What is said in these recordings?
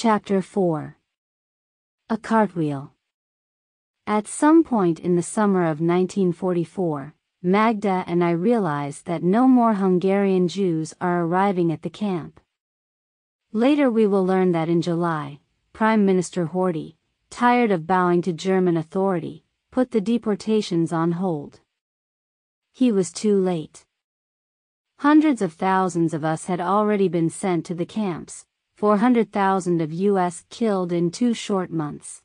Chapter 4 A Cartwheel At some point in the summer of 1944, Magda and I realized that no more Hungarian Jews are arriving at the camp. Later we will learn that in July, Prime Minister Horthy, tired of bowing to German authority, put the deportations on hold. He was too late. Hundreds of thousands of us had already been sent to the camps, 400,000 of U.S. killed in two short months.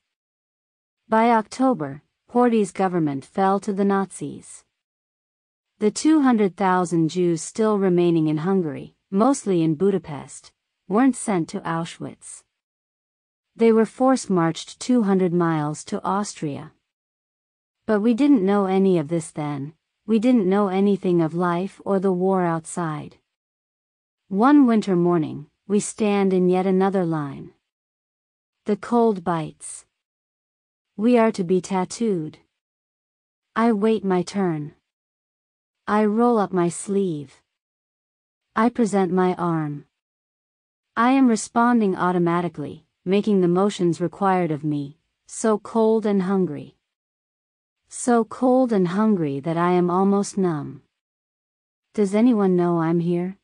By October, Horthy's government fell to the Nazis. The 200,000 Jews still remaining in Hungary, mostly in Budapest, weren't sent to Auschwitz. They were force-marched 200 miles to Austria. But we didn't know any of this then, we didn't know anything of life or the war outside. One winter morning, we stand in yet another line. The cold bites. We are to be tattooed. I wait my turn. I roll up my sleeve. I present my arm. I am responding automatically, making the motions required of me, so cold and hungry. So cold and hungry that I am almost numb. Does anyone know I'm here?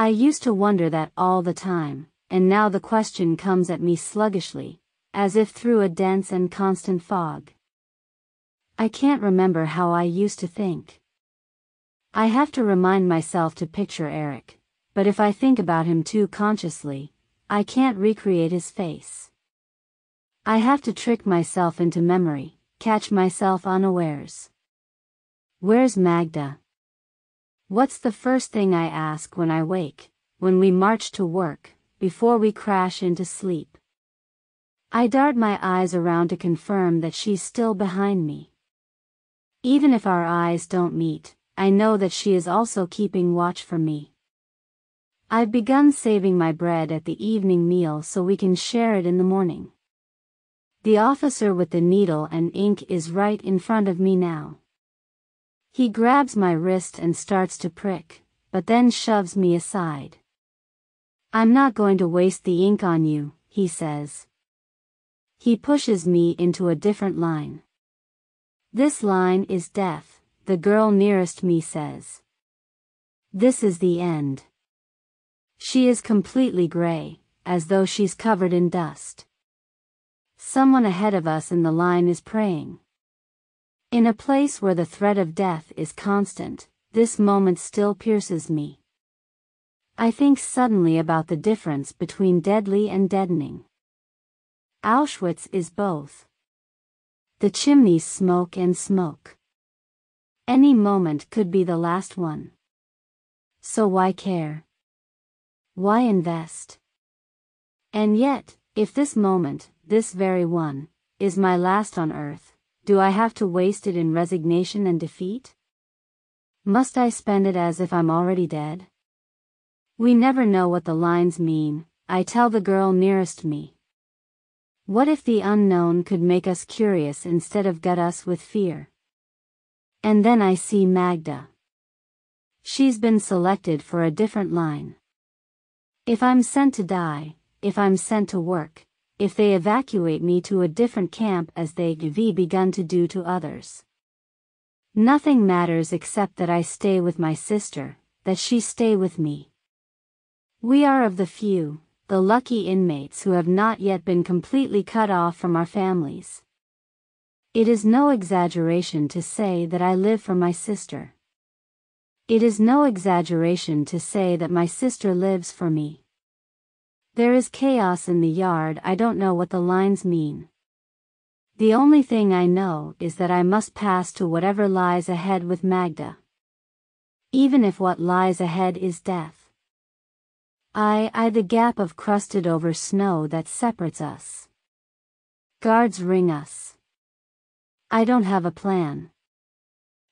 I used to wonder that all the time, and now the question comes at me sluggishly, as if through a dense and constant fog. I can't remember how I used to think. I have to remind myself to picture Eric, but if I think about him too consciously, I can't recreate his face. I have to trick myself into memory, catch myself unawares. Where's Magda? What's the first thing I ask when I wake, when we march to work, before we crash into sleep? I dart my eyes around to confirm that she's still behind me. Even if our eyes don't meet, I know that she is also keeping watch for me. I've begun saving my bread at the evening meal so we can share it in the morning. The officer with the needle and ink is right in front of me now. He grabs my wrist and starts to prick, but then shoves me aside. I'm not going to waste the ink on you, he says. He pushes me into a different line. This line is death the girl nearest me says. This is the end. She is completely gray, as though she's covered in dust. Someone ahead of us in the line is praying. In a place where the threat of death is constant, this moment still pierces me. I think suddenly about the difference between deadly and deadening. Auschwitz is both. The chimneys smoke and smoke. Any moment could be the last one. So why care? Why invest? And yet, if this moment, this very one, is my last on earth, do I have to waste it in resignation and defeat? Must I spend it as if I'm already dead? We never know what the lines mean, I tell the girl nearest me. What if the unknown could make us curious instead of gut us with fear? And then I see Magda. She's been selected for a different line. If I'm sent to die, if I'm sent to work, if they evacuate me to a different camp as they've begun to do to others. Nothing matters except that I stay with my sister, that she stay with me. We are of the few, the lucky inmates who have not yet been completely cut off from our families. It is no exaggeration to say that I live for my sister. It is no exaggeration to say that my sister lives for me. There is chaos in the yard I don't know what the lines mean. The only thing I know is that I must pass to whatever lies ahead with Magda. Even if what lies ahead is death. I I the gap of crusted over snow that separates us. Guards ring us. I don't have a plan.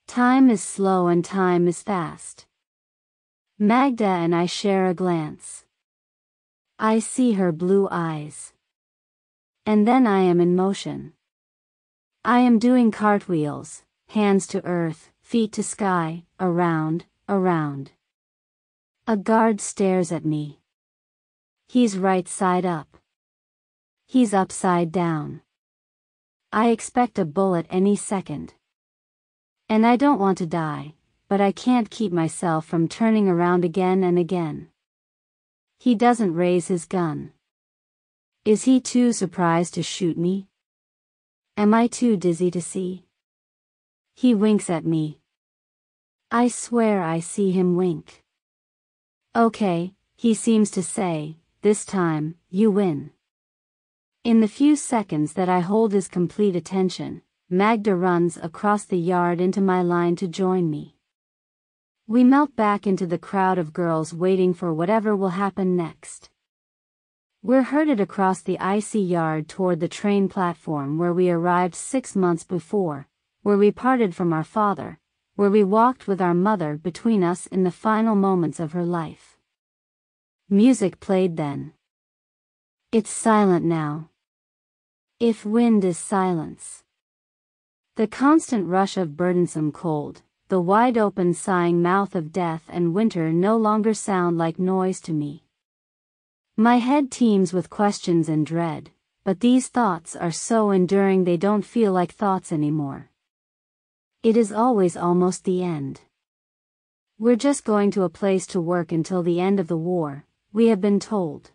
Time is slow and time is fast. Magda and I share a glance. I see her blue eyes. And then I am in motion. I am doing cartwheels, hands to earth, feet to sky, around, around. A guard stares at me. He's right side up. He's upside down. I expect a bullet any second. And I don't want to die, but I can't keep myself from turning around again and again. He doesn't raise his gun. Is he too surprised to shoot me? Am I too dizzy to see? He winks at me. I swear I see him wink. Okay, he seems to say, this time, you win. In the few seconds that I hold his complete attention, Magda runs across the yard into my line to join me. We melt back into the crowd of girls waiting for whatever will happen next. We're herded across the icy yard toward the train platform where we arrived six months before, where we parted from our father, where we walked with our mother between us in the final moments of her life. Music played then. It's silent now. If wind is silence. The constant rush of burdensome cold, the wide open sighing mouth of death and winter no longer sound like noise to me. My head teems with questions and dread, but these thoughts are so enduring they don't feel like thoughts anymore. It is always almost the end. We're just going to a place to work until the end of the war, we have been told.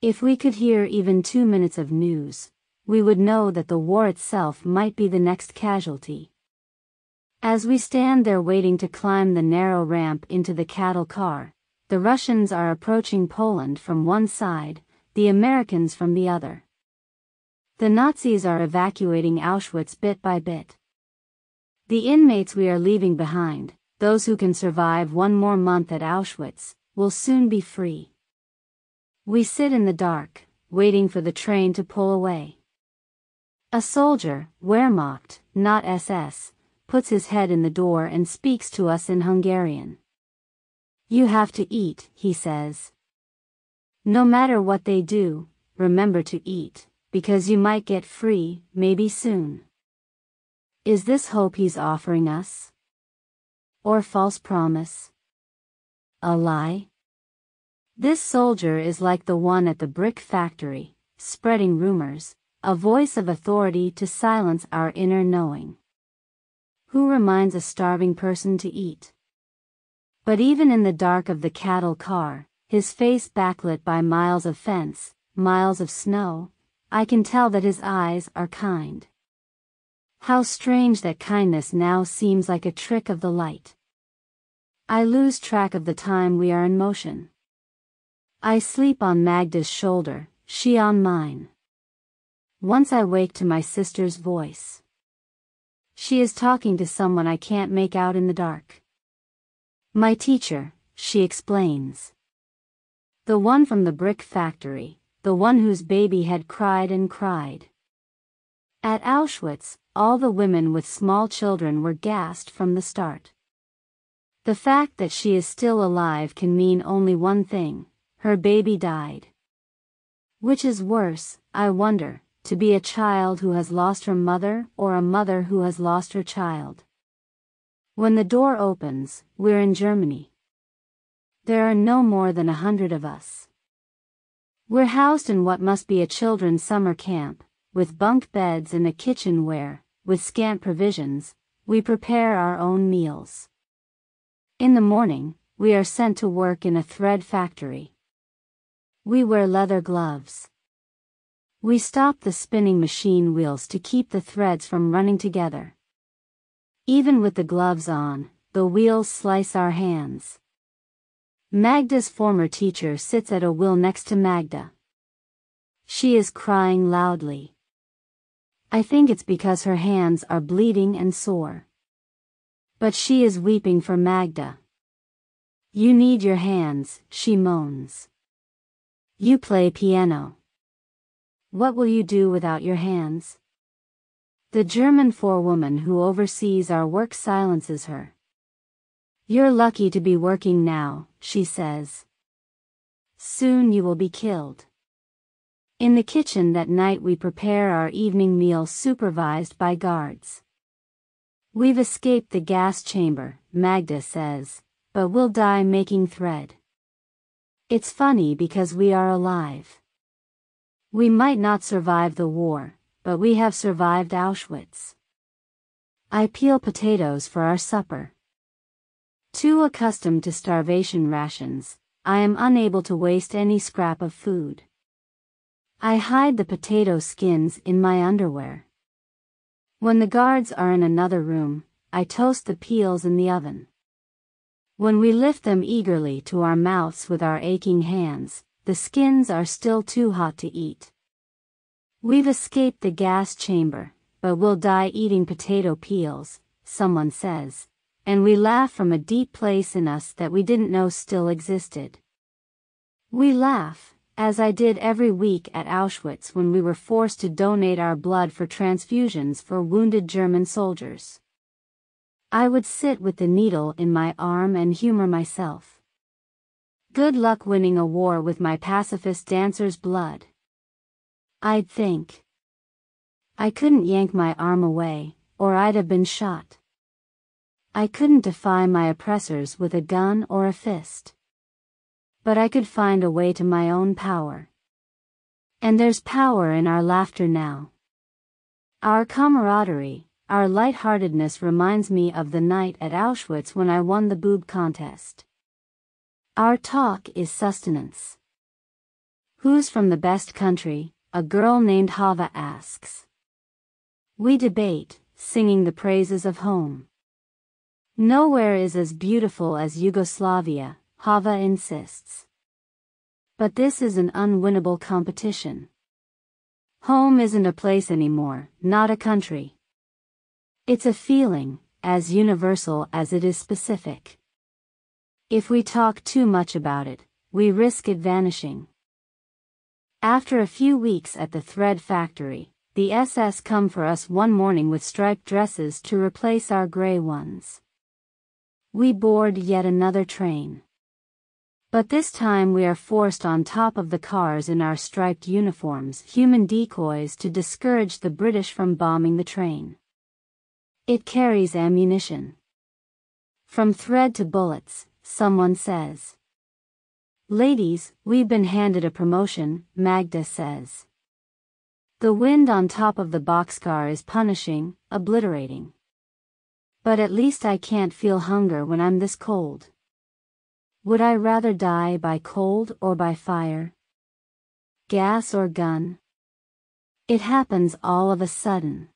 If we could hear even two minutes of news, we would know that the war itself might be the next casualty. As we stand there waiting to climb the narrow ramp into the cattle car, the Russians are approaching Poland from one side, the Americans from the other. The Nazis are evacuating Auschwitz bit by bit. The inmates we are leaving behind, those who can survive one more month at Auschwitz, will soon be free. We sit in the dark, waiting for the train to pull away. A soldier, Wehrmacht, not SS, puts his head in the door and speaks to us in Hungarian. You have to eat, he says. No matter what they do, remember to eat, because you might get free, maybe soon. Is this hope he's offering us? Or false promise? A lie? This soldier is like the one at the brick factory, spreading rumors, a voice of authority to silence our inner knowing. Who reminds a starving person to eat? But even in the dark of the cattle car, his face backlit by miles of fence, miles of snow, I can tell that his eyes are kind. How strange that kindness now seems like a trick of the light. I lose track of the time we are in motion. I sleep on Magda's shoulder, she on mine. Once I wake to my sister's voice. She is talking to someone I can't make out in the dark. My teacher, she explains. The one from the brick factory, the one whose baby had cried and cried. At Auschwitz, all the women with small children were gassed from the start. The fact that she is still alive can mean only one thing, her baby died. Which is worse, I wonder, to be a child who has lost her mother or a mother who has lost her child. When the door opens, we're in Germany. There are no more than a hundred of us. We're housed in what must be a children's summer camp, with bunk beds and a kitchen where, with scant provisions, we prepare our own meals. In the morning, we are sent to work in a thread factory. We wear leather gloves. We stop the spinning machine wheels to keep the threads from running together. Even with the gloves on, the wheels slice our hands. Magda's former teacher sits at a wheel next to Magda. She is crying loudly. I think it's because her hands are bleeding and sore. But she is weeping for Magda. You need your hands, she moans. You play piano. What will you do without your hands? The German forewoman who oversees our work silences her. You're lucky to be working now, she says. Soon you will be killed. In the kitchen that night we prepare our evening meal supervised by guards. We've escaped the gas chamber, Magda says, but we'll die making thread. It's funny because we are alive. We might not survive the war, but we have survived Auschwitz. I peel potatoes for our supper. Too accustomed to starvation rations, I am unable to waste any scrap of food. I hide the potato skins in my underwear. When the guards are in another room, I toast the peels in the oven. When we lift them eagerly to our mouths with our aching hands, the skins are still too hot to eat. We've escaped the gas chamber, but we'll die eating potato peels, someone says, and we laugh from a deep place in us that we didn't know still existed. We laugh, as I did every week at Auschwitz when we were forced to donate our blood for transfusions for wounded German soldiers. I would sit with the needle in my arm and humor myself. Good luck winning a war with my pacifist dancer's blood. I'd think. I couldn't yank my arm away, or I'd have been shot. I couldn't defy my oppressors with a gun or a fist. But I could find a way to my own power. And there's power in our laughter now. Our camaraderie, our lightheartedness reminds me of the night at Auschwitz when I won the boob contest. Our talk is sustenance. Who's from the best country? A girl named Hava asks. We debate, singing the praises of home. Nowhere is as beautiful as Yugoslavia, Hava insists. But this is an unwinnable competition. Home isn't a place anymore, not a country. It's a feeling, as universal as it is specific. If we talk too much about it, we risk it vanishing. After a few weeks at the thread factory, the SS come for us one morning with striped dresses to replace our gray ones. We board yet another train. But this time we are forced on top of the cars in our striped uniforms, human decoys to discourage the British from bombing the train. It carries ammunition. From thread to bullets, someone says. Ladies, we've been handed a promotion, Magda says. The wind on top of the boxcar is punishing, obliterating. But at least I can't feel hunger when I'm this cold. Would I rather die by cold or by fire? Gas or gun? It happens all of a sudden.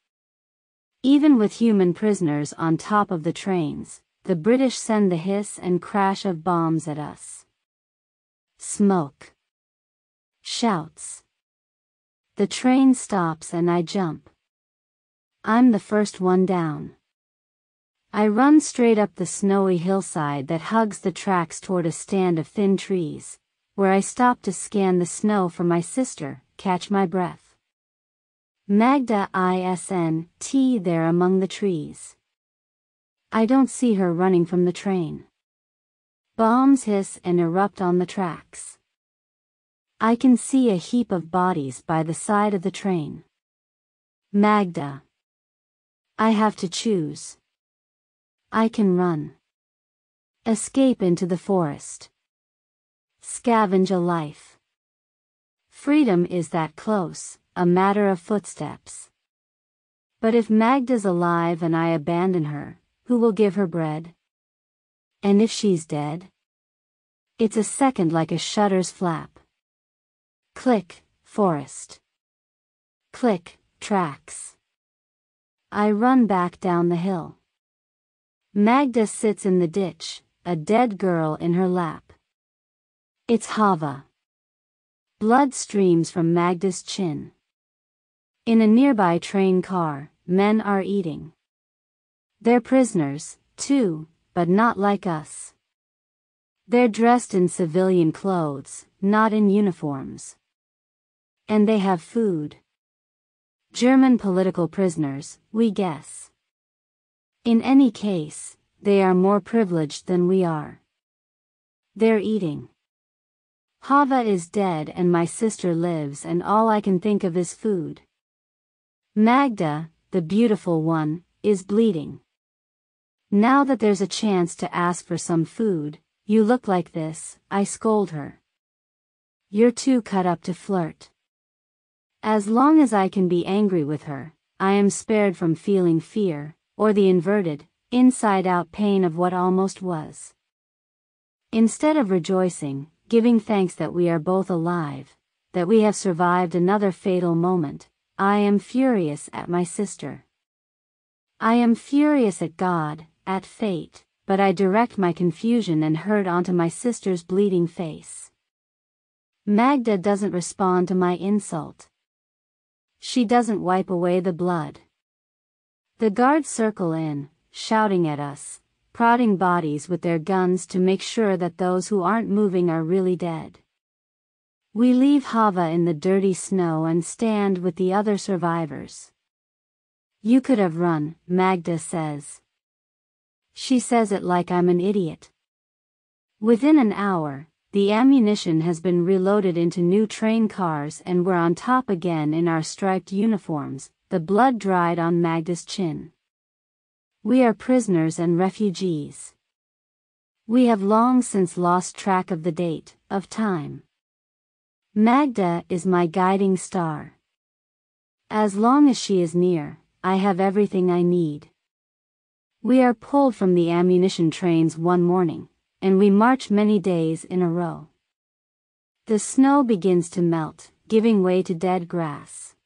Even with human prisoners on top of the trains, the British send the hiss and crash of bombs at us. Smoke. Shouts. The train stops and I jump. I'm the first one down. I run straight up the snowy hillside that hugs the tracks toward a stand of thin trees, where I stop to scan the snow for my sister, catch my breath. Magda ISN, T there among the trees. I don't see her running from the train. Bombs hiss and erupt on the tracks. I can see a heap of bodies by the side of the train. Magda. I have to choose. I can run. Escape into the forest. Scavenge a life. Freedom is that close, a matter of footsteps. But if Magda's alive and I abandon her, who will give her bread? And if she's dead? It's a second like a shutter's flap. Click, forest. Click, tracks. I run back down the hill. Magda sits in the ditch, a dead girl in her lap. It's Hava. Blood streams from Magda's chin. In a nearby train car, men are eating. They're prisoners, too, but not like us. They're dressed in civilian clothes, not in uniforms. And they have food. German political prisoners, we guess. In any case, they are more privileged than we are. They're eating. Hava is dead and my sister lives and all I can think of is food. Magda, the beautiful one, is bleeding. Now that there's a chance to ask for some food, you look like this, I scold her. you're too cut up to flirt. As long as I can be angry with her, I am spared from feeling fear, or the inverted, inside-out pain of what almost was. Instead of rejoicing, giving thanks that we are both alive, that we have survived another fatal moment, I am furious at my sister. I am furious at God, at fate, but I direct my confusion and hurt onto my sister's bleeding face. Magda doesn't respond to my insult. She doesn't wipe away the blood. The guards circle in, shouting at us, prodding bodies with their guns to make sure that those who aren't moving are really dead. We leave Hava in the dirty snow and stand with the other survivors. You could have run, Magda says. She says it like I'm an idiot. Within an hour, the ammunition has been reloaded into new train cars and we're on top again in our striped uniforms, the blood dried on Magda's chin. We are prisoners and refugees. We have long since lost track of the date, of time. Magda is my guiding star. As long as she is near, I have everything I need. We are pulled from the ammunition trains one morning, and we march many days in a row. The snow begins to melt, giving way to dead grass.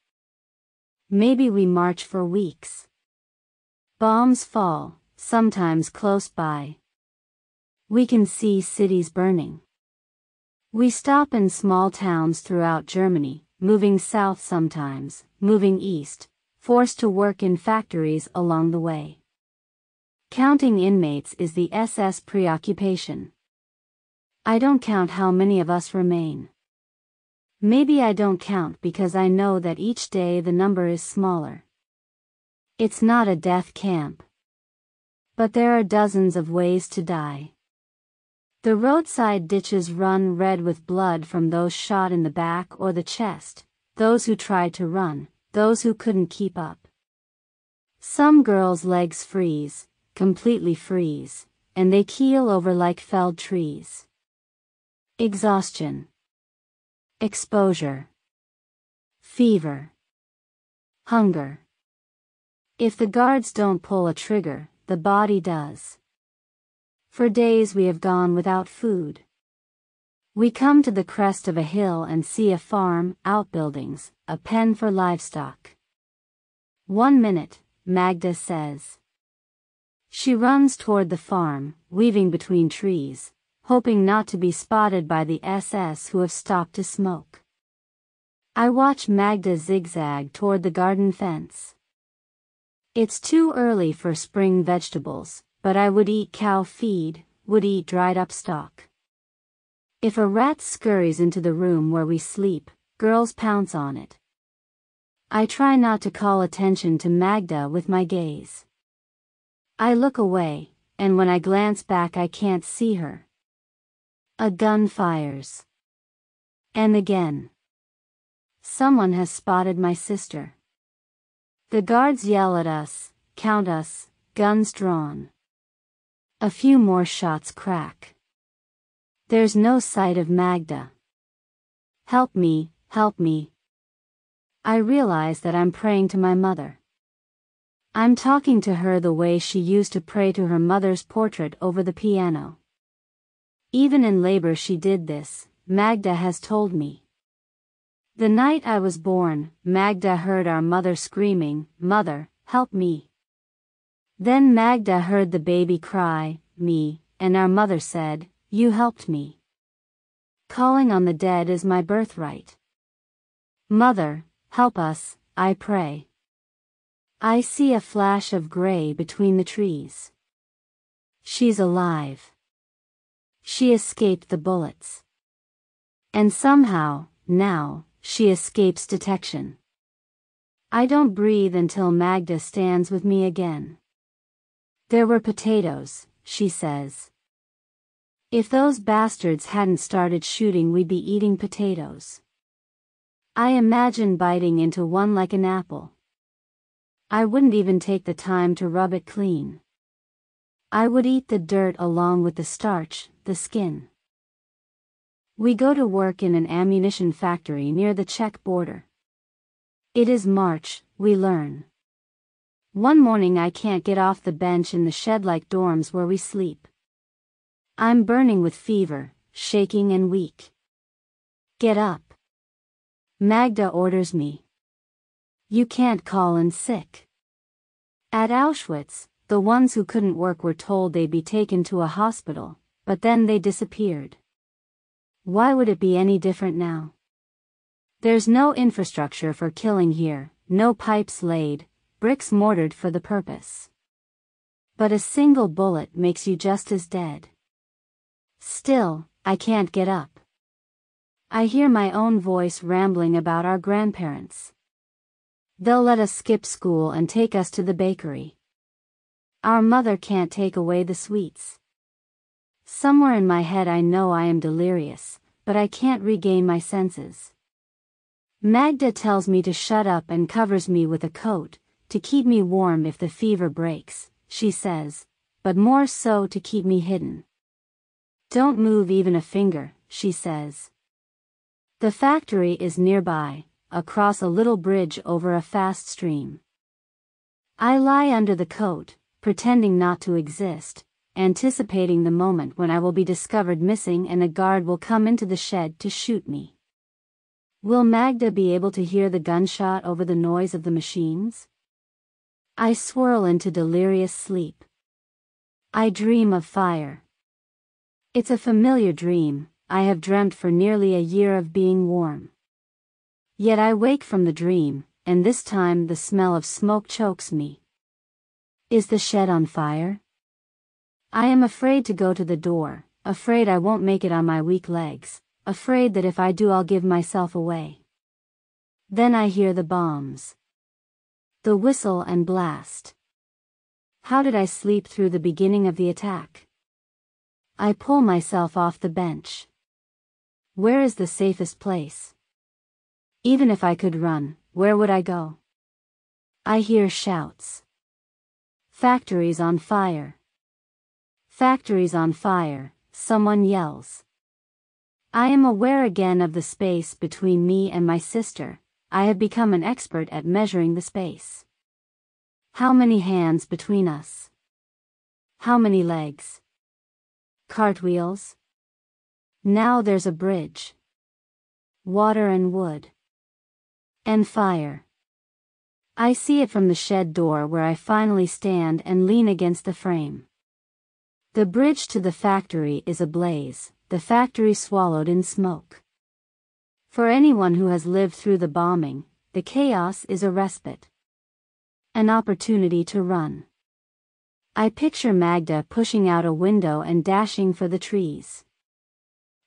Maybe we march for weeks. Bombs fall, sometimes close by. We can see cities burning. We stop in small towns throughout Germany, moving south sometimes, moving east, forced to work in factories along the way. Counting inmates is the SS preoccupation. I don't count how many of us remain. Maybe I don't count because I know that each day the number is smaller. It's not a death camp. But there are dozens of ways to die. The roadside ditches run red with blood from those shot in the back or the chest, those who tried to run, those who couldn't keep up. Some girls' legs freeze, completely freeze, and they keel over like felled trees. Exhaustion. Exposure. Fever. Hunger. If the guards don't pull a trigger, the body does. For days we have gone without food. We come to the crest of a hill and see a farm, outbuildings, a pen for livestock. One minute, Magda says. She runs toward the farm, weaving between trees, hoping not to be spotted by the SS who have stopped to smoke. I watch Magda zigzag toward the garden fence. It's too early for spring vegetables, but I would eat cow feed, would eat dried up stock. If a rat scurries into the room where we sleep, girls pounce on it. I try not to call attention to Magda with my gaze. I look away, and when I glance back I can't see her. A gun fires. And again. Someone has spotted my sister. The guards yell at us, count us, guns drawn. A few more shots crack. There's no sight of Magda. Help me, help me. I realize that I'm praying to my mother. I'm talking to her the way she used to pray to her mother's portrait over the piano. Even in labor she did this, Magda has told me. The night I was born, Magda heard our mother screaming, Mother, help me. Then Magda heard the baby cry, me, and our mother said, You helped me. Calling on the dead is my birthright. Mother, help us, I pray. I see a flash of gray between the trees. She's alive. She escaped the bullets. And somehow, now, she escapes detection. I don't breathe until Magda stands with me again. There were potatoes, she says. If those bastards hadn't started shooting we'd be eating potatoes. I imagine biting into one like an apple. I wouldn't even take the time to rub it clean. I would eat the dirt along with the starch, the skin. We go to work in an ammunition factory near the Czech border. It is March, we learn. One morning I can't get off the bench in the shed-like dorms where we sleep. I'm burning with fever, shaking and weak. Get up. Magda orders me. You can't call in sick. At Auschwitz, the ones who couldn't work were told they'd be taken to a hospital, but then they disappeared. Why would it be any different now? There's no infrastructure for killing here, no pipes laid, bricks mortared for the purpose. But a single bullet makes you just as dead. Still, I can't get up. I hear my own voice rambling about our grandparents. They'll let us skip school and take us to the bakery. Our mother can't take away the sweets. Somewhere in my head I know I am delirious, but I can't regain my senses. Magda tells me to shut up and covers me with a coat, to keep me warm if the fever breaks, she says, but more so to keep me hidden. Don't move even a finger, she says. The factory is nearby, across a little bridge over a fast stream. I lie under the coat, pretending not to exist, anticipating the moment when I will be discovered missing and a guard will come into the shed to shoot me. Will Magda be able to hear the gunshot over the noise of the machines? I swirl into delirious sleep. I dream of fire. It's a familiar dream, I have dreamt for nearly a year of being warm. Yet I wake from the dream, and this time the smell of smoke chokes me. Is the shed on fire? I am afraid to go to the door, afraid I won't make it on my weak legs, afraid that if I do I'll give myself away. Then I hear the bombs. The whistle and blast. How did I sleep through the beginning of the attack? I pull myself off the bench. Where is the safest place? Even if I could run, where would I go? I hear shouts. Factories on fire. Factories on fire, someone yells. I am aware again of the space between me and my sister, I have become an expert at measuring the space. How many hands between us? How many legs? Cartwheels? Now there's a bridge. Water and wood. And fire. I see it from the shed door where I finally stand and lean against the frame. The bridge to the factory is ablaze the factory swallowed in smoke. For anyone who has lived through the bombing, the chaos is a respite. An opportunity to run. I picture Magda pushing out a window and dashing for the trees.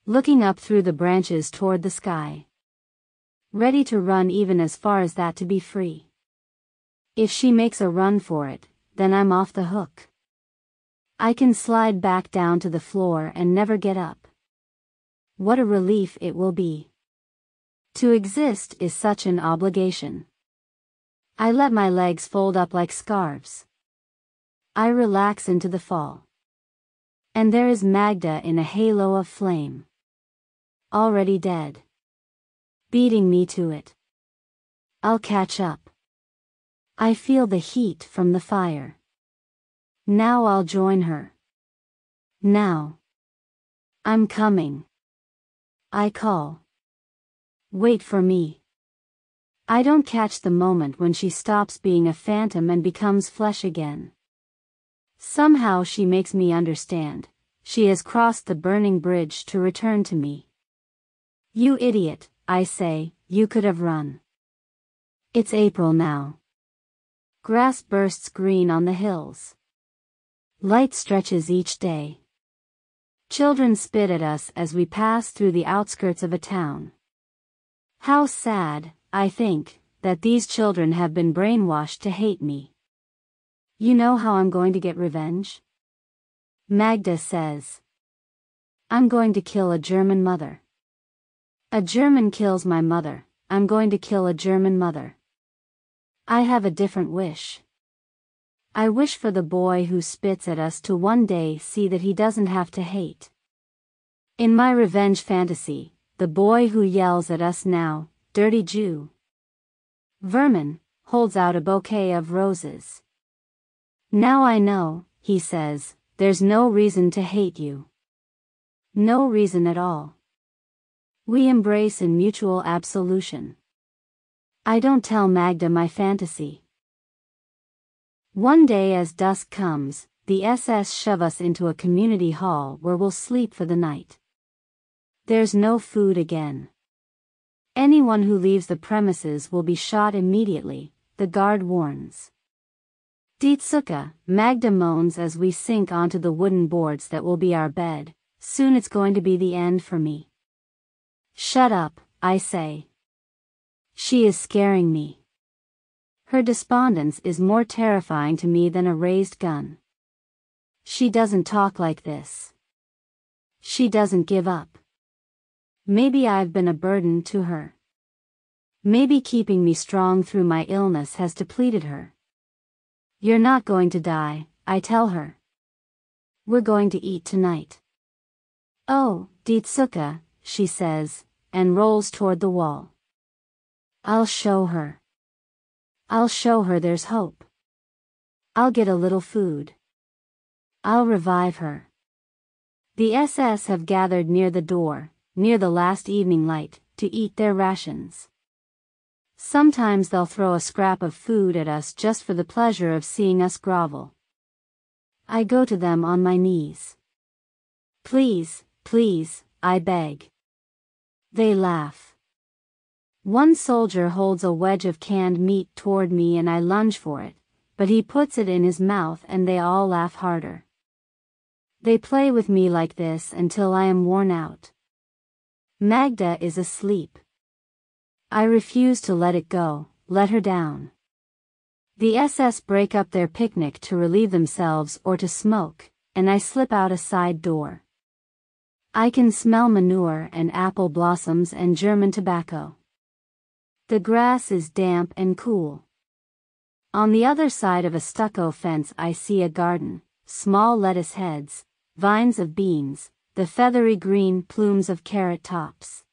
Looking up through the branches toward the sky. Ready to run even as far as that to be free. If she makes a run for it, then I'm off the hook. I can slide back down to the floor and never get up. What a relief it will be. To exist is such an obligation. I let my legs fold up like scarves. I relax into the fall. And there is Magda in a halo of flame. Already dead. Beating me to it. I'll catch up. I feel the heat from the fire. Now I'll join her. Now. I'm coming. I call. Wait for me. I don't catch the moment when she stops being a phantom and becomes flesh again. Somehow she makes me understand. She has crossed the burning bridge to return to me. You idiot, I say, you could have run. It's April now. Grass bursts green on the hills. Light stretches each day. Children spit at us as we pass through the outskirts of a town. How sad, I think, that these children have been brainwashed to hate me. You know how I'm going to get revenge? Magda says. I'm going to kill a German mother. A German kills my mother, I'm going to kill a German mother. I have a different wish. I wish for the boy who spits at us to one day see that he doesn't have to hate. In my revenge fantasy, the boy who yells at us now, dirty Jew. Vermin, holds out a bouquet of roses. Now I know, he says, there's no reason to hate you. No reason at all. We embrace in mutual absolution. I don't tell Magda my fantasy. One day as dusk comes, the SS shove us into a community hall where we'll sleep for the night. There's no food again. Anyone who leaves the premises will be shot immediately, the guard warns. Dicuka, Magda moans as we sink onto the wooden boards that will be our bed, soon it's going to be the end for me. Shut up, I say. She is scaring me. Her despondence is more terrifying to me than a raised gun. She doesn't talk like this. She doesn't give up. Maybe I've been a burden to her. Maybe keeping me strong through my illness has depleted her. You're not going to die, I tell her. We're going to eat tonight. Oh, Dicuka, she says, and rolls toward the wall. I'll show her. I'll show her there's hope. I'll get a little food. I'll revive her. The SS have gathered near the door, near the last evening light, to eat their rations. Sometimes they'll throw a scrap of food at us just for the pleasure of seeing us grovel. I go to them on my knees. Please, Please, I beg. They laugh. One soldier holds a wedge of canned meat toward me and I lunge for it, but he puts it in his mouth and they all laugh harder. They play with me like this until I am worn out. Magda is asleep. I refuse to let it go, let her down. The SS break up their picnic to relieve themselves or to smoke, and I slip out a side door. I can smell manure and apple blossoms and German tobacco. The grass is damp and cool. On the other side of a stucco fence I see a garden, small lettuce heads, vines of beans, the feathery green plumes of carrot tops.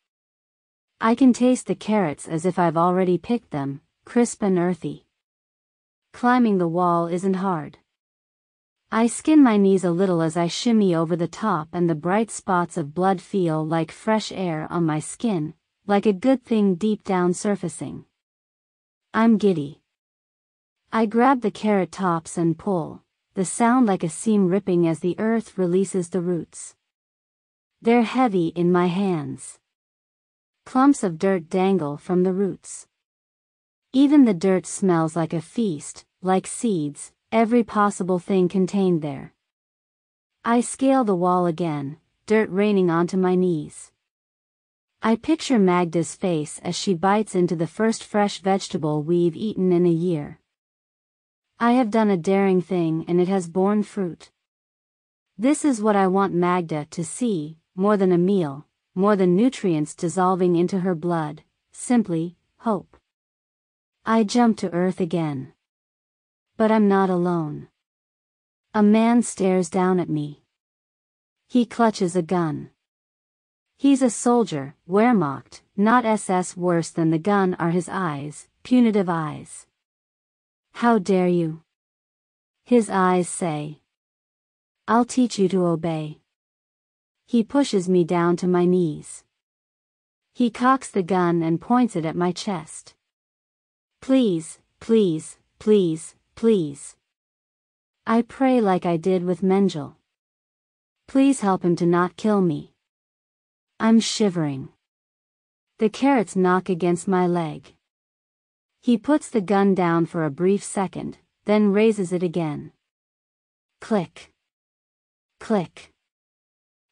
I can taste the carrots as if I've already picked them, crisp and earthy. Climbing the wall isn't hard. I skin my knees a little as I shimmy over the top and the bright spots of blood feel like fresh air on my skin, like a good thing deep down surfacing. I'm giddy. I grab the carrot tops and pull, the sound like a seam ripping as the earth releases the roots. They're heavy in my hands. Clumps of dirt dangle from the roots. Even the dirt smells like a feast, like seeds, every possible thing contained there. I scale the wall again, dirt raining onto my knees. I picture Magda's face as she bites into the first fresh vegetable we've eaten in a year. I have done a daring thing and it has borne fruit. This is what I want Magda to see, more than a meal, more than nutrients dissolving into her blood, simply, hope. I jump to earth again. But I'm not alone. A man stares down at me. He clutches a gun. He's a soldier, Wehrmacht, not SS worse than the gun are his eyes, punitive eyes. How dare you? His eyes say. I'll teach you to obey. He pushes me down to my knees. He cocks the gun and points it at my chest. Please, please, please, Please. I pray like I did with Mengele. Please help him to not kill me. I'm shivering. The carrots knock against my leg. He puts the gun down for a brief second, then raises it again. Click. Click.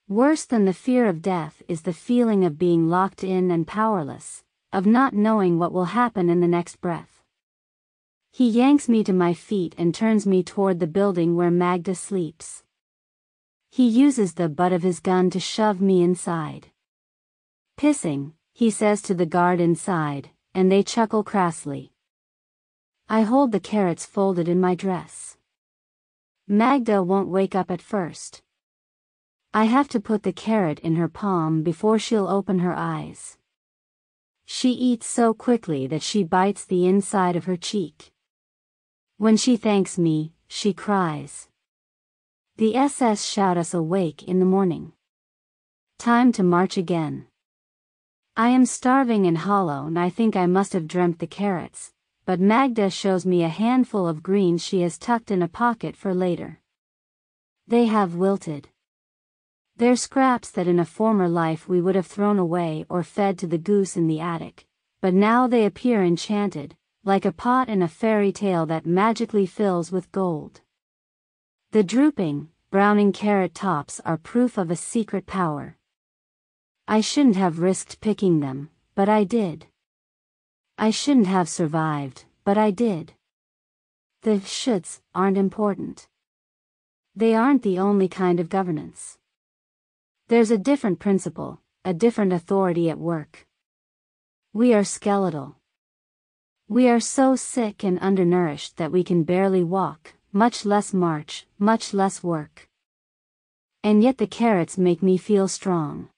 Worse than the fear of death is the feeling of being locked in and powerless, of not knowing what will happen in the next breath. He yanks me to my feet and turns me toward the building where Magda sleeps. He uses the butt of his gun to shove me inside. Pissing, he says to the guard inside, and they chuckle crassly. I hold the carrots folded in my dress. Magda won't wake up at first. I have to put the carrot in her palm before she'll open her eyes. She eats so quickly that she bites the inside of her cheek. When she thanks me, she cries. The SS shout us awake in the morning. Time to march again. I am starving and hollow and I think I must have dreamt the carrots, but Magda shows me a handful of greens she has tucked in a pocket for later. They have wilted. They're scraps that in a former life we would have thrown away or fed to the goose in the attic, but now they appear enchanted, like a pot in a fairy tale that magically fills with gold. The drooping, browning carrot tops are proof of a secret power. I shouldn't have risked picking them, but I did. I shouldn't have survived, but I did. The shoulds aren't important. They aren't the only kind of governance. There's a different principle, a different authority at work. We are skeletal. We are so sick and undernourished that we can barely walk, much less march, much less work. And yet the carrots make me feel strong.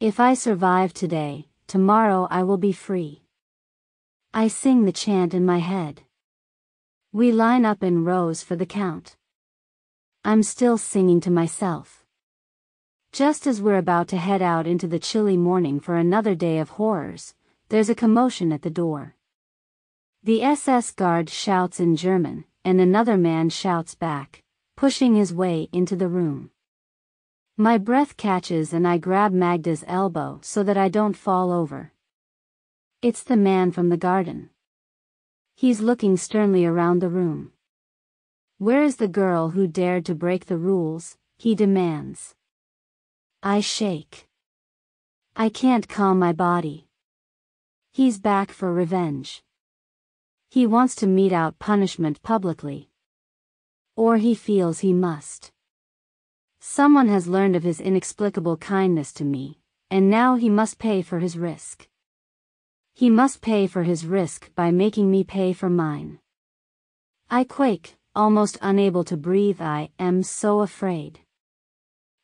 If I survive today, tomorrow I will be free. I sing the chant in my head. We line up in rows for the count. I'm still singing to myself. Just as we're about to head out into the chilly morning for another day of horrors, there's a commotion at the door. The SS guard shouts in German, and another man shouts back, pushing his way into the room. My breath catches and I grab Magda's elbow so that I don't fall over. It's the man from the garden. He's looking sternly around the room. Where is the girl who dared to break the rules, he demands. I shake. I can't calm my body. He's back for revenge. He wants to mete out punishment publicly. Or he feels he must. Someone has learned of his inexplicable kindness to me, and now he must pay for his risk. He must pay for his risk by making me pay for mine. I quake, almost unable to breathe. I am so afraid.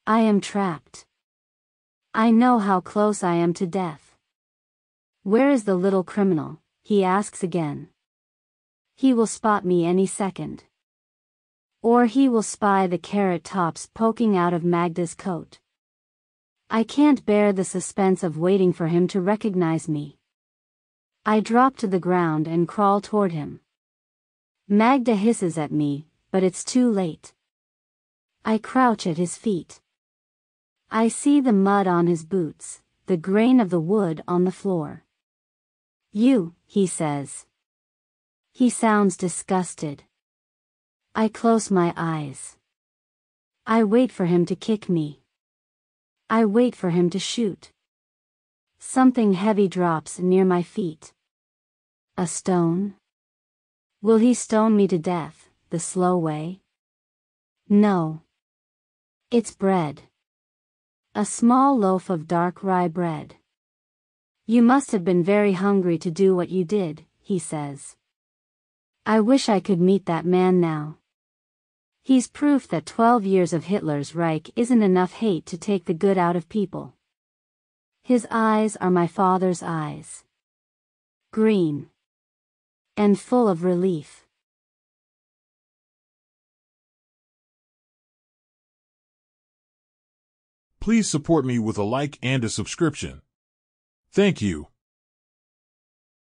I am trapped. I know how close I am to death. Where is the little criminal? he asks again. He will spot me any second. Or he will spy the carrot tops poking out of Magda's coat. I can't bear the suspense of waiting for him to recognize me. I drop to the ground and crawl toward him. Magda hisses at me, but it's too late. I crouch at his feet. I see the mud on his boots, the grain of the wood on the floor. You, he says. He sounds disgusted. I close my eyes. I wait for him to kick me. I wait for him to shoot. Something heavy drops near my feet. A stone? Will he stone me to death, the slow way? No. It's bread. A small loaf of dark rye bread. You must have been very hungry to do what you did, he says. I wish I could meet that man now. He's proof that 12 years of Hitler's Reich isn't enough hate to take the good out of people. His eyes are my father's eyes. Green. And full of relief. Please support me with a like and a subscription. Thank you.